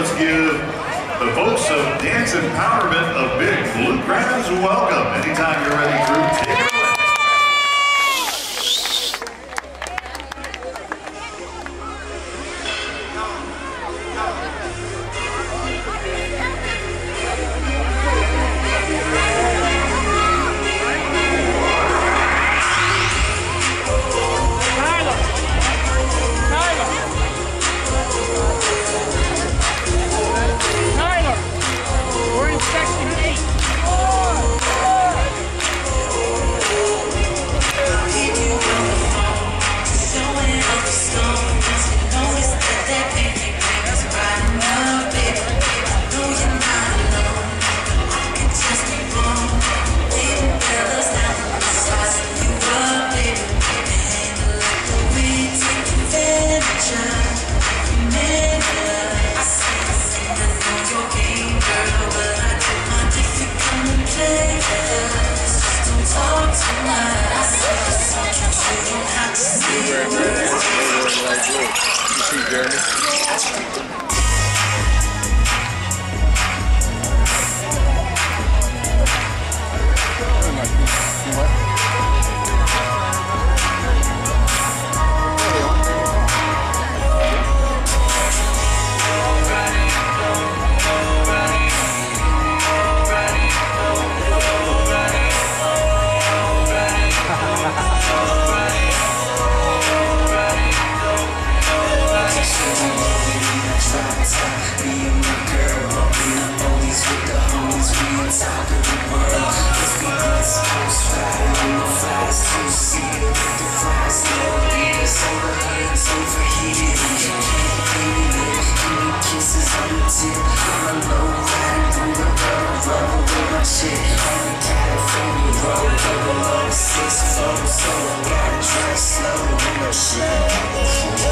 let's give the folks of Dance Empowerment a big Blue Crabs welcome. Anytime you're ready, group. You see Jeremy? Six foot, so I gotta try slow, shit.